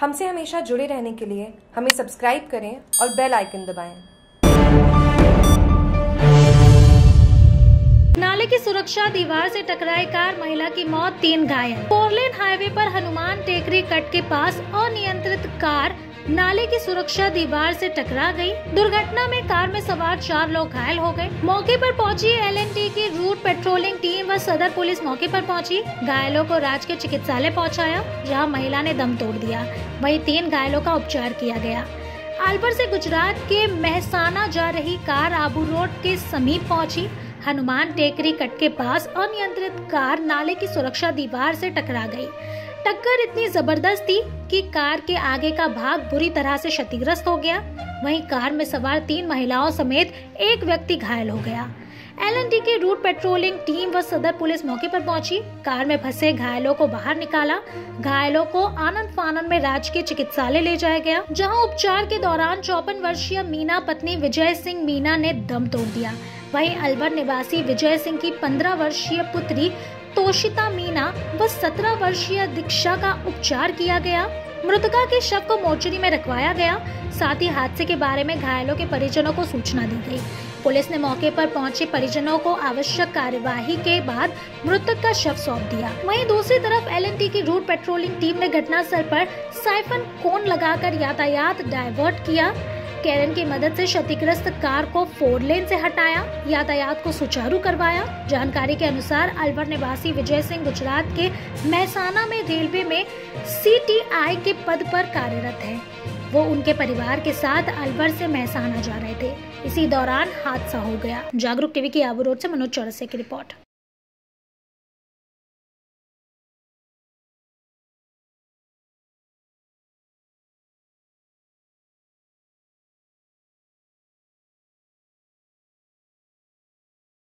हमसे हमेशा जुड़े रहने के लिए हमें सब्सक्राइब करें और बेल आइकन दबाएँ। नाले की सुरक्षा दीवार से टकराई कार महिला की मौत, तीन घायल फोरलेन हाईवे पर हनुमान टेकरी कट के पास अनियंत्रित कार नाले की सुरक्षा दीवार से टकरा गई। दुर्घटना में कार में सवार चार लोग घायल हो गए। मौके पर पहुँची एलएनटी की रूट पेट्रोलिंग टीम व सदर पुलिस मौके पर पहुँची। घायलों को राजकीय चिकित्सालय पहुँचाया, जहाँ महिला ने दम तोड़ दिया। वहीं तीन घायलों का उपचार किया गया। अलवर से गुजरात के महसाना जा रही कार आबू रोड के समीप पहुँची। हनुमान टेकरी कट के पास अनियंत्रित कार नाले की सुरक्षा दीवार से टकरा गई। टक्कर इतनी ज़बरदस्त थी कि कार के आगे का भाग बुरी तरह से क्षतिग्रस्त हो गया। वहीं कार में सवार तीन महिलाओं समेत एक व्यक्ति घायल हो गया। एल की रूट पेट्रोलिंग टीम व सदर पुलिस मौके पर पहुँची। कार में फंसे घायलों को बाहर निकाला। घायलों को आनंद फानन में राजकीय चिकित्सालय ले जाया गया, जहाँ उपचार के दौरान चौपन वर्षीय मीना पत्नी विजय सिंह मीना ने दम तोड़ दिया। वहीं अलवर निवासी विजय सिंह की 15 वर्षीय पुत्री तोशिता मीना व 17 वर्षीय दीक्षा का उपचार किया गया। मृतका के शव को मोर्चरी में रखवाया गया। साथ ही हादसे के बारे में घायलों के परिजनों को सूचना दी गई। पुलिस ने मौके पर पहुँचे परिजनों को आवश्यक कार्यवाही के बाद मृतक का शव सौंप दिया। वहीं दूसरी तरफ़ एल की रूट पेट्रोलिंग टीम ने घटनास्थल पर साइफन कोन लगाकर यातायात डायवर्ट किया। कैरन की मदद से क्षतिग्रस्त कार को फोर लेन से हटाया, यातायात को सुचारू करवाया। जानकारी के अनुसार अलवर निवासी विजय सिंह गुजरात के महसाना में रेलवे में सीटीआई के पद पर कार्यरत है। वो उनके परिवार के साथ अलवर से महसाना जा रहे थे। इसी दौरान हादसा हो गया। जागरूक टीवी की आबू रोड से मनोज चौरसे की रिपोर्ट।